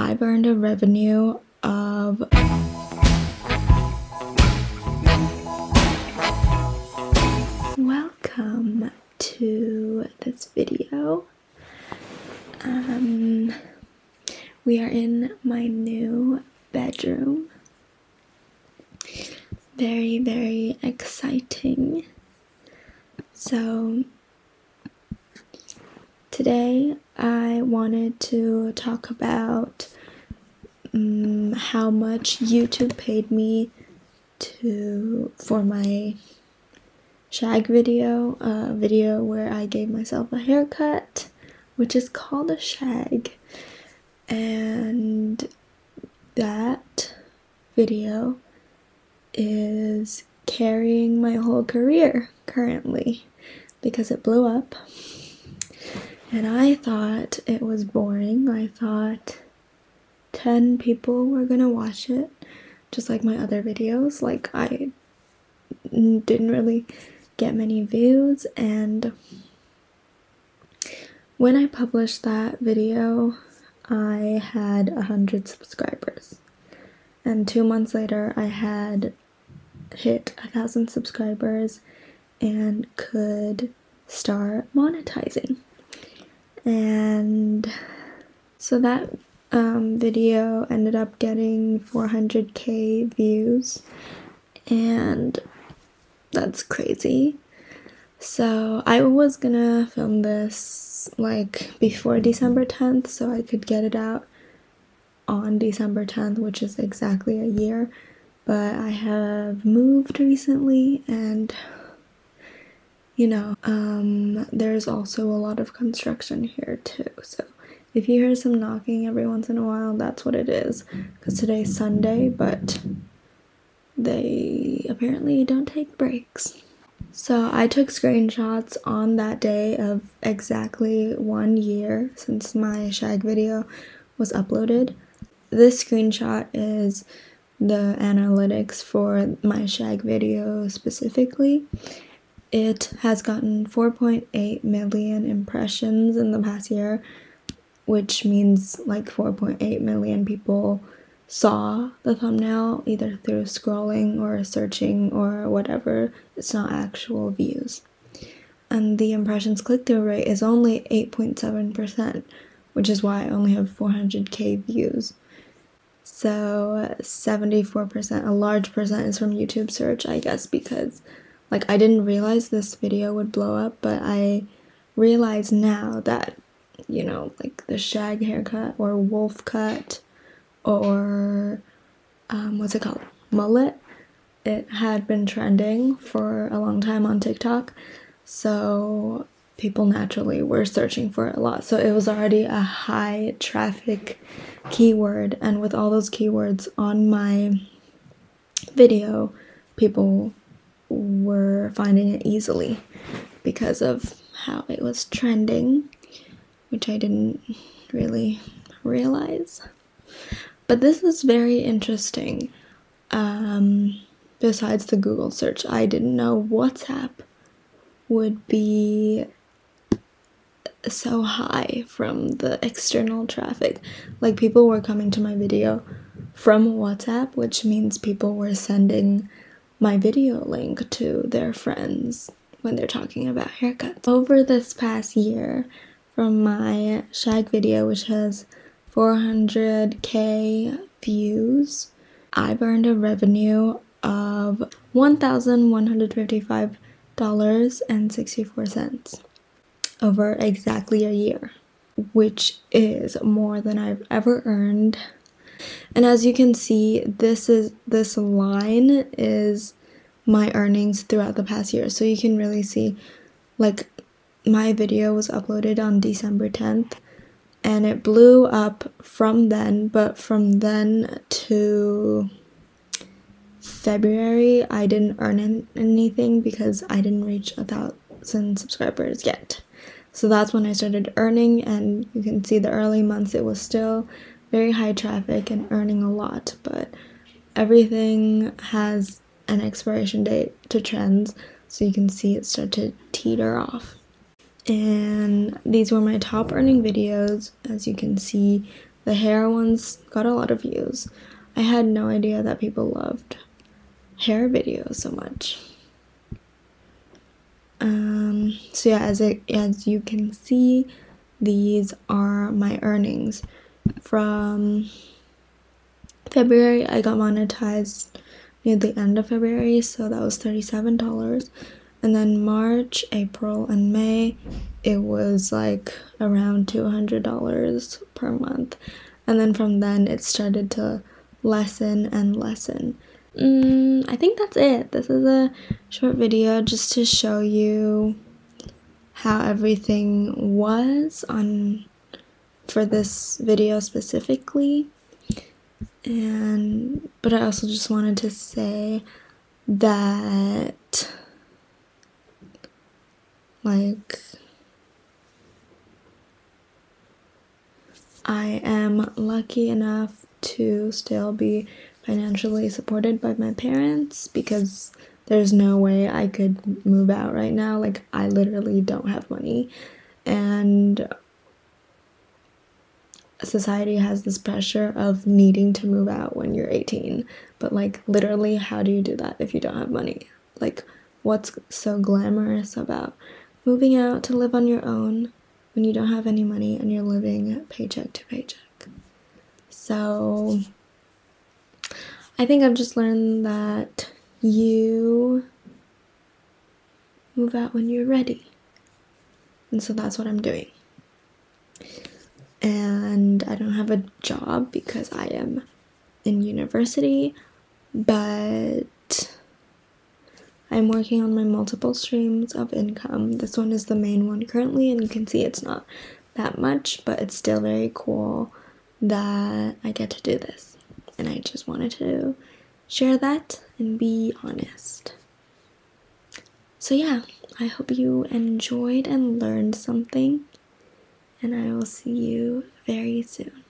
I've earned a revenue of welcome to this video. Um we are in my new bedroom. Very very exciting. So today i wanted to talk about um, how much youtube paid me to for my shag video, a video where I gave myself a haircut, which is called a shag. And that video is carrying my whole career currently because it blew up. And I thought it was boring. I thought 10 people were gonna watch it, just like my other videos. Like, I didn't really get many views and when I published that video I had a hundred subscribers and two months later I had hit a thousand subscribers and could start monetizing and so that um, video ended up getting 400k views and that's crazy. So I was gonna film this like before December 10th so I could get it out on December 10th, which is exactly a year. But I have moved recently and you know, um, there's also a lot of construction here too. So if you hear some knocking every once in a while, that's what it is. Because today's Sunday, but they apparently don't take breaks. So I took screenshots on that day of exactly one year since my shag video was uploaded. This screenshot is the analytics for my shag video specifically. It has gotten 4.8 million impressions in the past year, which means like 4.8 million people saw the thumbnail either through scrolling or searching or whatever. It's not actual views. And the impressions click through rate is only 8.7%, which is why I only have 400k views. So 74%, a large percent is from YouTube search, I guess, because like I didn't realize this video would blow up, but I realize now that, you know, like the shag haircut or wolf cut or um, what's it called? Mullet. It had been trending for a long time on TikTok, so people naturally were searching for it a lot. So it was already a high traffic keyword, and with all those keywords on my video, people were finding it easily because of how it was trending, which I didn't really realize. But this is very interesting. Um, besides the Google search, I didn't know WhatsApp would be so high from the external traffic. Like people were coming to my video from WhatsApp, which means people were sending my video link to their friends when they're talking about haircuts. Over this past year, from my shag video, which has 400k views, I've earned a revenue of $1,155.64 over exactly a year, which is more than I've ever earned. And as you can see, this is this line is my earnings throughout the past year. So you can really see like my video was uploaded on December 10th and it blew up from then, but from then to February, I didn't earn anything because I didn't reach a thousand subscribers yet. So that's when I started earning, and you can see the early months it was still very high traffic and earning a lot, but everything has an expiration date to trends, so you can see it start to teeter off and these were my top earning videos as you can see the hair ones got a lot of views. I had no idea that people loved hair videos so much. Um, so yeah, as it as you can see, these are my earnings from February. I got monetized near the end of February, so that was thirty-seven dollars. And then March, April, and May, it was like around two hundred dollars per month. And then from then, it started to lessen and lessen. Mm, I think that's it. This is a short video just to show you how everything was on for this video specifically. And but I also just wanted to say that like I am lucky enough to still be financially supported by my parents because there's no way I could move out right now. Like, I literally don't have money. And society has this pressure of needing to move out when you're 18. But, like, literally, how do you do that if you don't have money? Like, what's so glamorous about moving out to live on your own when you don't have any money and you're living paycheck to paycheck? So, I think I've just learned that you move out when you're ready. And so that's what I'm doing. And I don't have a job because I am in university, but I'm working on my multiple streams of income. This one is the main one currently, and you can see it's not that much, but it's still very cool that I get to do this and I just wanted to share that and be honest. So, yeah, I hope you enjoyed and learned something, and I will see you very soon.